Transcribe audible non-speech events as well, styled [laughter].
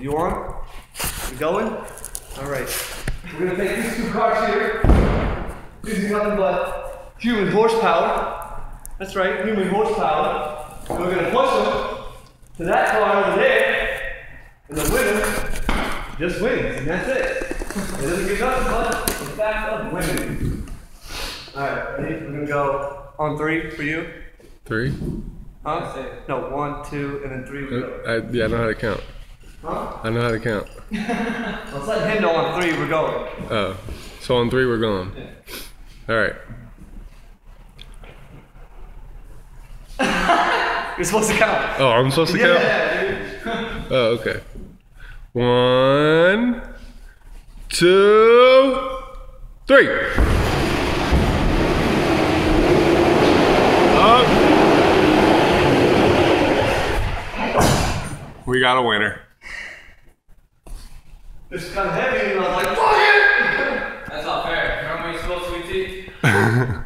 You on? You going? All right. We're gonna take these two cars here, using nothing but human horsepower. That's right, human horsepower. And We're gonna push them to that car over there, and the winner just wins, and that's it. It doesn't get nothing but the fact of winning. All right, ready? We're gonna go on three for you. Three? Huh? No, one, two, and then three we go. Uh, I, yeah, I know how to count. Huh? I know how to count. [laughs] Let's let him know on three we're going. Oh, so on three we're going. All right. [laughs] You're supposed to count. Oh, I'm supposed to count. Yeah, dude. [laughs] Oh, okay. One, two, three. Up. We got a winner. It's kind of heavy, and I was like, fuck it! That's not fair. Remember when you smoked sweet tea?